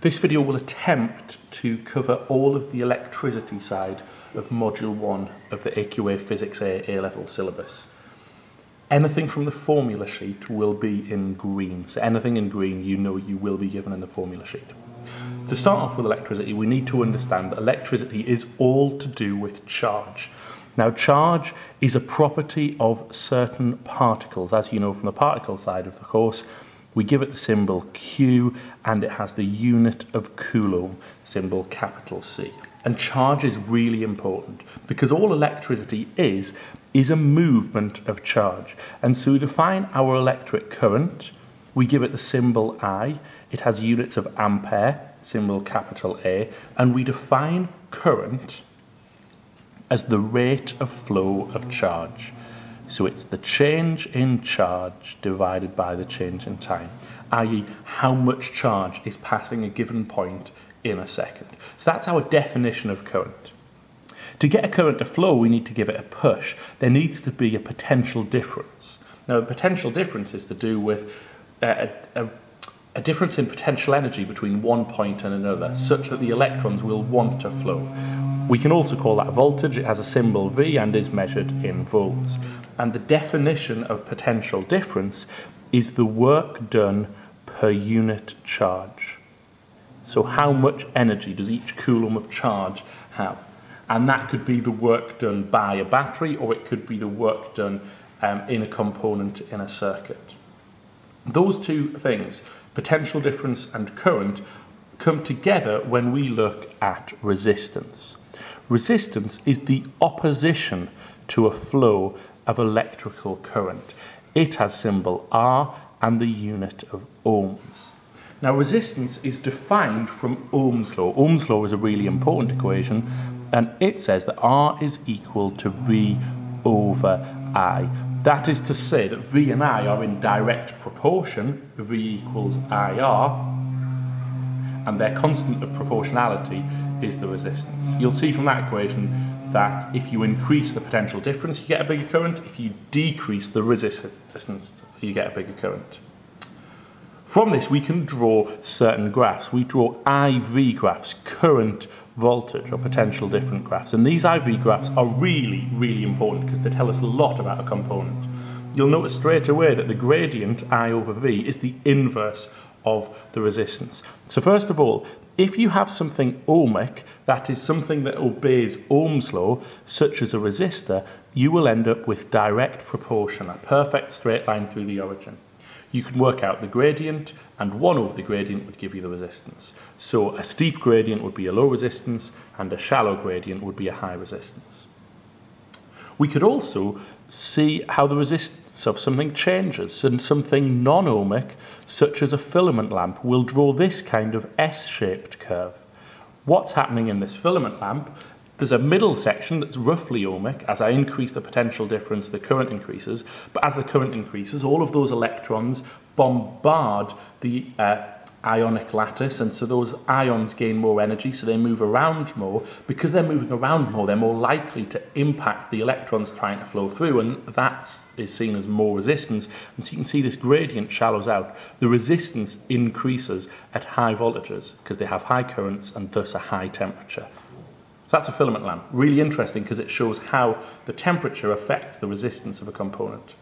This video will attempt to cover all of the electricity side of Module 1 of the AQA Physics A A-level syllabus. Anything from the formula sheet will be in green. So anything in green you know you will be given in the formula sheet. To start off with electricity, we need to understand that electricity is all to do with charge. Now, charge is a property of certain particles. As you know from the particle side of the course, we give it the symbol Q and it has the unit of Coulomb, symbol capital C. And charge is really important because all electricity is, is a movement of charge. And so we define our electric current, we give it the symbol I, it has units of ampere, symbol capital A, and we define current as the rate of flow of charge. So it's the change in charge divided by the change in time, i.e. how much charge is passing a given point in a second. So that's our definition of current. To get a current to flow, we need to give it a push. There needs to be a potential difference. Now, a potential difference is to do with uh, a, a, a difference in potential energy between one point and another, such that the electrons will want to flow. We can also call that voltage. It has a symbol V and is measured in volts. And the definition of potential difference is the work done per unit charge. So how much energy does each coulomb of charge have? And that could be the work done by a battery or it could be the work done um, in a component in a circuit. Those two things, potential difference and current, come together when we look at resistance. Resistance is the opposition to a flow of electrical current. It has symbol R and the unit of ohms. Now resistance is defined from Ohm's law. Ohm's law is a really important equation and it says that R is equal to V over I. That is to say that V and I are in direct proportion, V equals IR, and their constant of proportionality is the resistance. You'll see from that equation that if you increase the potential difference, you get a bigger current. If you decrease the resistance, you get a bigger current. From this, we can draw certain graphs. We draw IV graphs, current, voltage, or potential different graphs. And these IV graphs are really, really important because they tell us a lot about a component. You'll notice straight away that the gradient I over V is the inverse of the resistance. So first of all, if you have something ohmic, that is something that obeys Ohm's law, such as a resistor, you will end up with direct proportion, a perfect straight line through the origin. You can work out the gradient, and 1 over the gradient would give you the resistance. So a steep gradient would be a low resistance, and a shallow gradient would be a high resistance. We could also see how the resistance of something changes, and something non-ohmic, such as a filament lamp, will draw this kind of S-shaped curve. What's happening in this filament lamp? There's a middle section that's roughly ohmic. As I increase the potential difference, the current increases. But as the current increases, all of those electrons bombard the uh, ionic lattice and so those ions gain more energy so they move around more. Because they're moving around more they're more likely to impact the electrons trying to flow through and that is seen as more resistance. And so you can see this gradient shallows out. The resistance increases at high voltages because they have high currents and thus a high temperature. So that's a filament lamp. Really interesting because it shows how the temperature affects the resistance of a component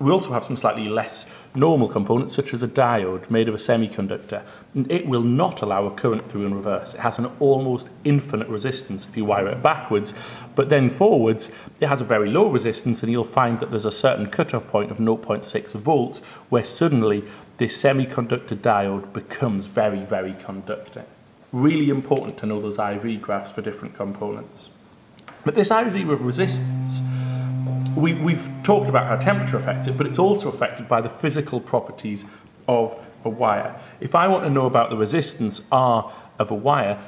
we also have some slightly less normal components, such as a diode made of a semiconductor. And it will not allow a current through in reverse. It has an almost infinite resistance if you wire it backwards. But then forwards, it has a very low resistance, and you'll find that there's a certain cutoff point of 0.6 volts, where suddenly this semiconductor diode becomes very, very conducting. Really important to know those IV graphs for different components. But this IV with resistance we, we've talked about how temperature affects it, but it's also affected by the physical properties of a wire. If I want to know about the resistance R of a wire,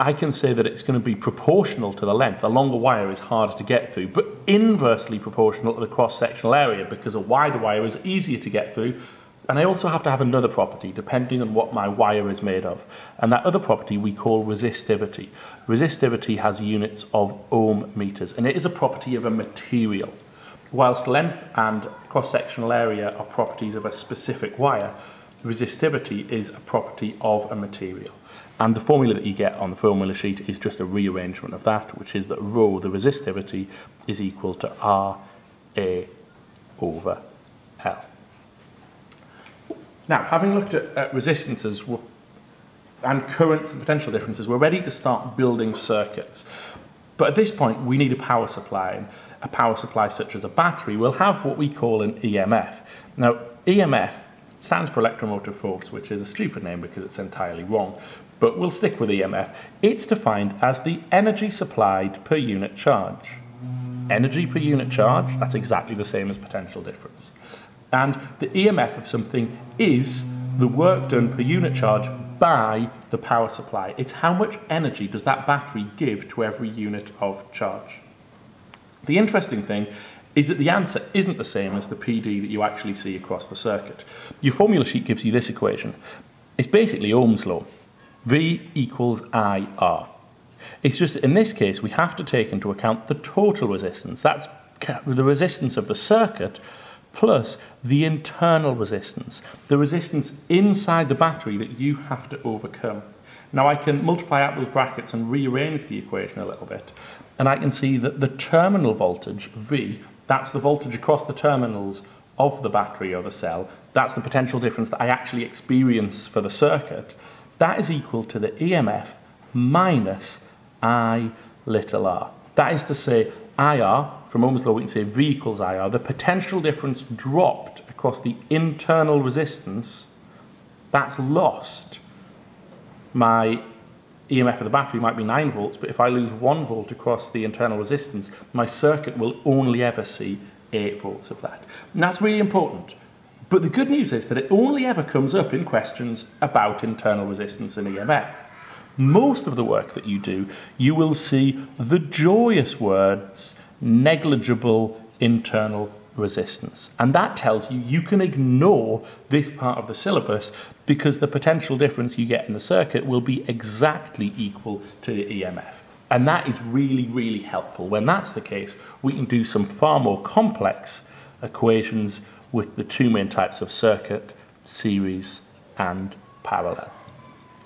I can say that it's going to be proportional to the length. A longer wire is harder to get through, but inversely proportional to the cross-sectional area because a wider wire is easier to get through. And I also have to have another property depending on what my wire is made of. And that other property we call resistivity. Resistivity has units of ohm meters, and it is a property of a material. Whilst length and cross-sectional area are properties of a specific wire, resistivity is a property of a material. And the formula that you get on the formula sheet is just a rearrangement of that, which is that rho, the resistivity, is equal to R A over L. Now, having looked at, at resistances and currents and potential differences, we're ready to start building circuits. But at this point, we need a power supply. And a power supply such as a battery will have what we call an EMF. Now, EMF stands for electromotive force, which is a stupid name because it's entirely wrong, but we'll stick with EMF. It's defined as the energy supplied per unit charge. Energy per unit charge, that's exactly the same as potential difference. And the EMF of something is the work done per unit charge by the power supply. It's how much energy does that battery give to every unit of charge. The interesting thing is that the answer isn't the same as the PD that you actually see across the circuit. Your formula sheet gives you this equation. It's basically Ohm's law. V equals IR. It's just in this case we have to take into account the total resistance. That's the resistance of the circuit plus the internal resistance, the resistance inside the battery that you have to overcome. Now I can multiply out those brackets and rearrange the equation a little bit, and I can see that the terminal voltage, V, that's the voltage across the terminals of the battery or the cell. That's the potential difference that I actually experience for the circuit. That is equal to the EMF minus I little r. That is to say, IR, from Ohm's law we can say V equals IR, the potential difference dropped across the internal resistance, that's lost. My EMF of the battery might be 9 volts, but if I lose 1 volt across the internal resistance, my circuit will only ever see 8 volts of that. And that's really important. But the good news is that it only ever comes up in questions about internal resistance and EMF. Most of the work that you do, you will see the joyous words negligible internal resistance. And that tells you you can ignore this part of the syllabus because the potential difference you get in the circuit will be exactly equal to the EMF. And that is really, really helpful. When that's the case, we can do some far more complex equations with the two main types of circuit, series and parallel.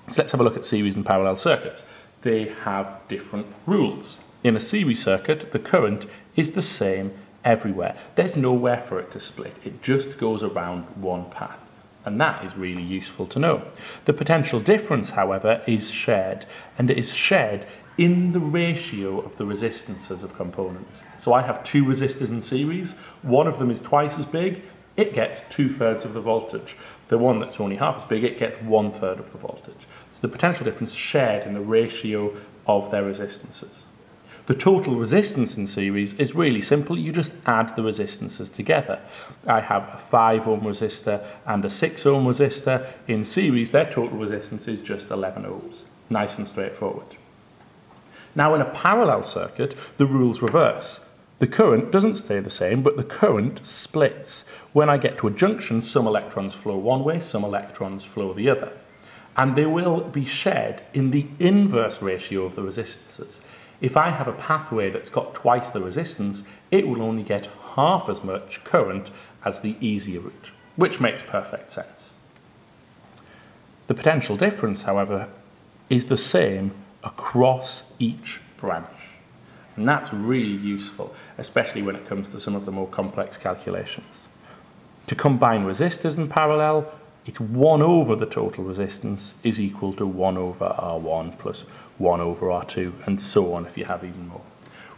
So let's have a look at series and parallel circuits. They have different rules. In a series circuit, the current is the same everywhere. There's nowhere for it to split. It just goes around one path. And that is really useful to know. The potential difference, however, is shared, and it is shared in the ratio of the resistances of components. So I have two resistors in series. One of them is twice as big. It gets two-thirds of the voltage. The one that's only half as big, it gets one-third of the voltage. So the potential difference shared in the ratio of their resistances. The total resistance in series is really simple. You just add the resistances together. I have a 5 ohm resistor and a 6 ohm resistor. In series, their total resistance is just 11 ohms. Nice and straightforward. Now in a parallel circuit, the rules reverse. The current doesn't stay the same, but the current splits. When I get to a junction, some electrons flow one way, some electrons flow the other. And they will be shared in the inverse ratio of the resistances. If I have a pathway that's got twice the resistance, it will only get half as much current as the easier route, which makes perfect sense. The potential difference, however, is the same across each branch. And that's really useful, especially when it comes to some of the more complex calculations. To combine resistors in parallel, it's 1 over the total resistance is equal to 1 over R1 plus 1 over R2 and so on if you have even more.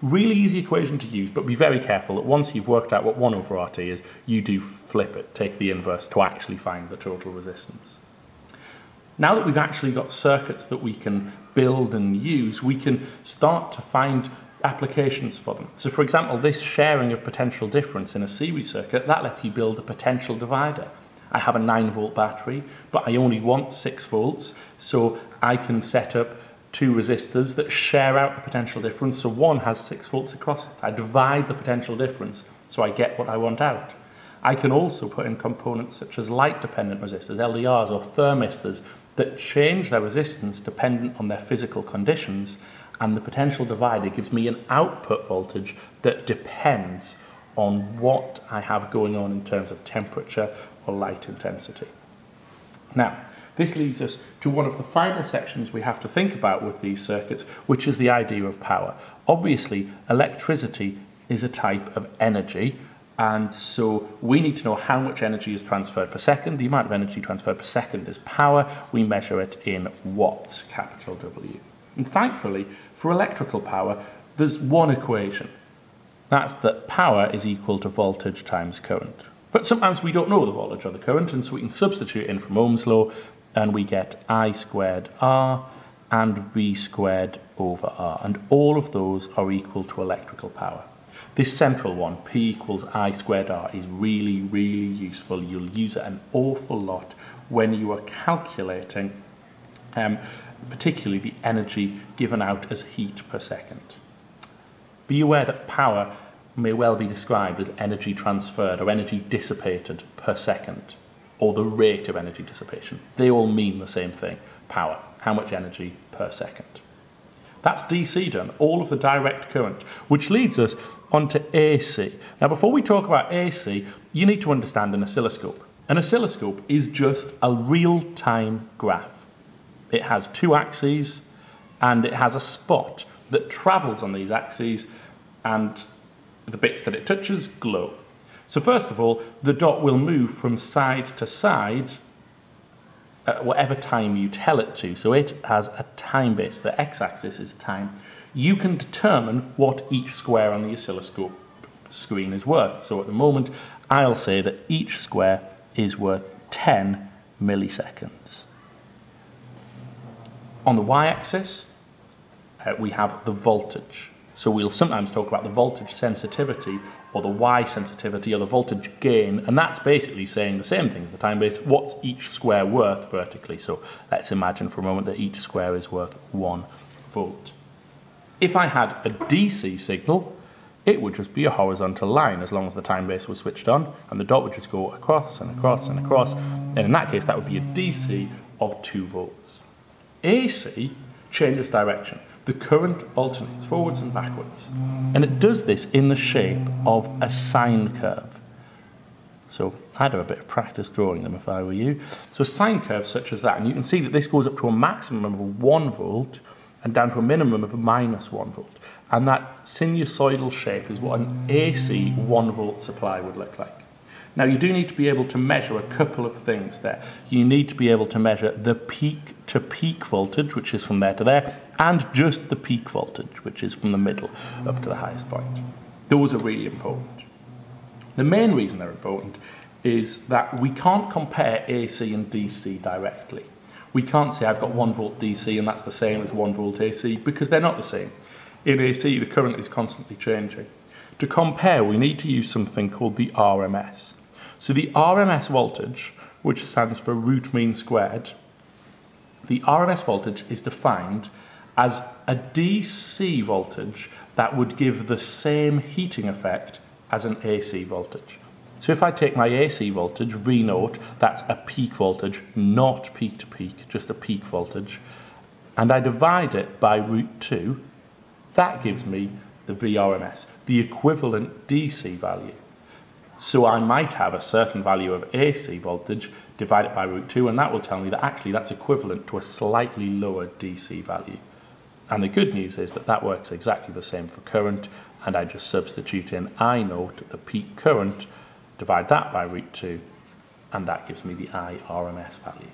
Really easy equation to use, but be very careful that once you've worked out what 1 over RT is, you do flip it, take the inverse to actually find the total resistance. Now that we've actually got circuits that we can build and use, we can start to find applications for them. So for example, this sharing of potential difference in a series circuit, that lets you build a potential divider. I have a 9 volt battery, but I only want 6 volts, so I can set up two resistors that share out the potential difference. So one has 6 volts across it. I divide the potential difference so I get what I want out. I can also put in components such as light dependent resistors, LDRs or thermistors that change their resistance dependent on their physical conditions and the potential divider gives me an output voltage that depends on what I have going on in terms of temperature or light intensity. Now, this leads us to one of the final sections we have to think about with these circuits, which is the idea of power. Obviously, electricity is a type of energy, and so we need to know how much energy is transferred per second. The amount of energy transferred per second is power. We measure it in watts, capital W. And thankfully, for electrical power, there's one equation. That's that power is equal to voltage times current. But sometimes we don't know the voltage or the current, and so we can substitute in from Ohm's law, and we get I squared R and V squared over R. And all of those are equal to electrical power. This central one, P equals I squared R, is really, really useful. You'll use it an awful lot when you are calculating um, particularly the energy given out as heat per second. Be aware that power may well be described as energy transferred or energy dissipated per second, or the rate of energy dissipation. They all mean the same thing, power, how much energy per second. That's DC done, all of the direct current, which leads us onto AC. Now, before we talk about AC, you need to understand an oscilloscope. An oscilloscope is just a real-time graph. It has two axes, and it has a spot that travels on these axes and the bits that it touches glow. So first of all, the dot will move from side to side at whatever time you tell it to. So it has a time base. The x-axis is time. You can determine what each square on the oscilloscope screen is worth. So at the moment, I'll say that each square is worth 10 milliseconds. On the y-axis, uh, we have the voltage. So we'll sometimes talk about the voltage sensitivity or the Y sensitivity or the voltage gain, and that's basically saying the same thing as the time base, what's each square worth vertically. So let's imagine for a moment that each square is worth one volt. If I had a DC signal, it would just be a horizontal line as long as the time base was switched on, and the dot would just go across and across and across, and in that case that would be a DC of 2 volts. AC changes direction the current alternates forwards and backwards. And it does this in the shape of a sine curve. So I'd have a bit of practice drawing them if I were you. So a sine curve such as that, and you can see that this goes up to a maximum of 1 volt and down to a minimum of minus 1 volt. And that sinusoidal shape is what an AC 1 volt supply would look like. Now you do need to be able to measure a couple of things there. You need to be able to measure the peak to peak voltage, which is from there to there, and just the peak voltage, which is from the middle up to the highest point. Those are really important. The main reason they're important is that we can't compare AC and DC directly. We can't say I've got 1 volt DC and that's the same as 1 volt AC because they're not the same. In AC, the current is constantly changing. To compare, we need to use something called the RMS. So the RMS voltage, which stands for root mean squared, the RMS voltage is defined as a DC voltage that would give the same heating effect as an AC voltage. So if I take my AC voltage, V naught, that's a peak voltage, not peak to peak, just a peak voltage, and I divide it by root 2, that gives me the VRMS, the equivalent DC value. So I might have a certain value of AC voltage divided by root 2, and that will tell me that actually that's equivalent to a slightly lower DC value. And the good news is that that works exactly the same for current, and I just substitute in I naught, the peak current, divide that by root 2, and that gives me the I RMS value.